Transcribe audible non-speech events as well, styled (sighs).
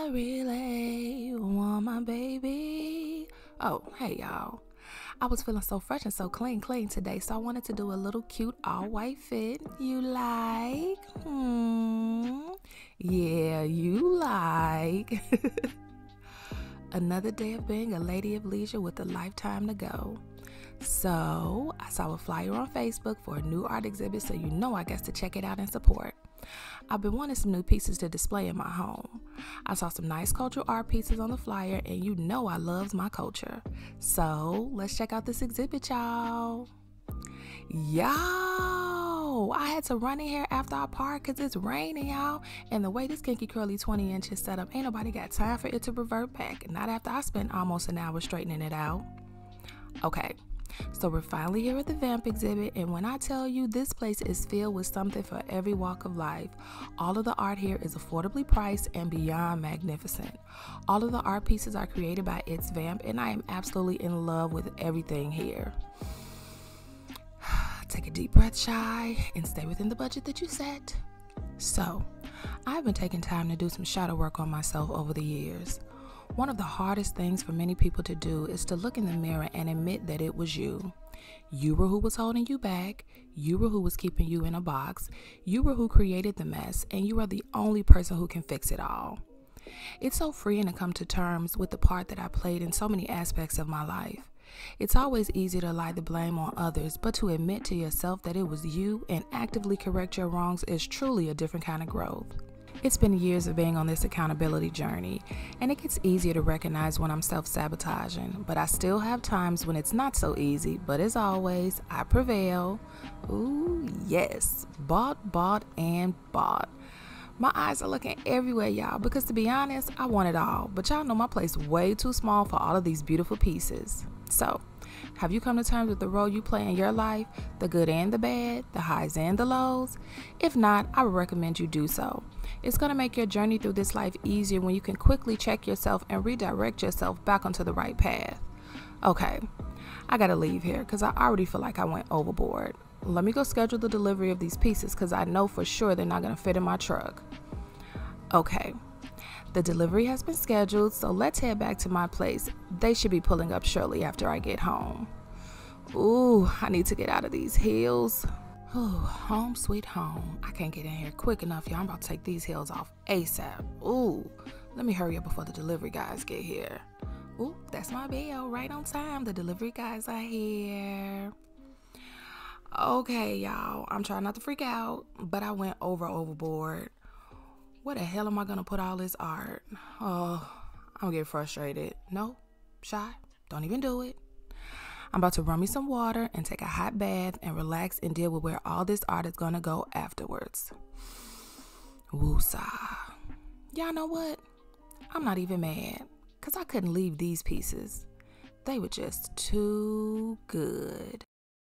I really want my baby. Oh, hey y'all. I was feeling so fresh and so clean, clean today, so I wanted to do a little cute all white fit. You like? Hmm. Yeah, you like. (laughs) Another day of being a lady of leisure with a lifetime to go. So, I saw a flyer on Facebook for a new art exhibit, so you know I guess to check it out and support. I've been wanting some new pieces to display in my home. I saw some nice cultural art pieces on the flyer, and you know I loves my culture. So let's check out this exhibit, y'all. Yo, I had to run in here after I parked because it's raining, y'all. And the way this kinky curly 20 inches set up, ain't nobody got time for it to revert back. Not after I spent almost an hour straightening it out. Okay, so we're finally here at the Vamp exhibit, and when I tell you this place is filled with something for every walk of life, all of the art here is affordably priced and beyond magnificent. All of the art pieces are created by It's Vamp, and I am absolutely in love with everything here. (sighs) Take a deep breath, Shy, and stay within the budget that you set. So, I've been taking time to do some shadow work on myself over the years. One of the hardest things for many people to do is to look in the mirror and admit that it was you. You were who was holding you back. You were who was keeping you in a box. You were who created the mess, and you are the only person who can fix it all. It's so freeing to come to terms with the part that I played in so many aspects of my life. It's always easy to lie the blame on others, but to admit to yourself that it was you and actively correct your wrongs is truly a different kind of growth. It's been years of being on this accountability journey, and it gets easier to recognize when I'm self sabotaging, but I still have times when it's not so easy. But as always, I prevail. Ooh, yes, bought, bought, and bought. My eyes are looking everywhere, y'all, because to be honest, I want it all, but y'all know my place way too small for all of these beautiful pieces. So, have you come to terms with the role you play in your life, the good and the bad, the highs and the lows? If not, I would recommend you do so. It's going to make your journey through this life easier when you can quickly check yourself and redirect yourself back onto the right path. Okay, I got to leave here because I already feel like I went overboard. Let me go schedule the delivery of these pieces because I know for sure they're not going to fit in my truck. Okay, the delivery has been scheduled, so let's head back to my place. They should be pulling up shortly after I get home. Ooh, I need to get out of these hills. Ooh, home sweet home. I can't get in here quick enough, y'all. I'm about to take these hills off ASAP. Ooh, let me hurry up before the delivery guys get here. Ooh, that's my bell right on time. The delivery guys are here. Okay, y'all. I'm trying not to freak out, but I went over overboard. Where the hell am I gonna put all this art? Oh, I'm getting frustrated. No, shy, don't even do it. I'm about to run me some water and take a hot bath and relax and deal with where all this art is gonna go afterwards. Woosah. Y'all know what? I'm not even mad, because I couldn't leave these pieces. They were just too good.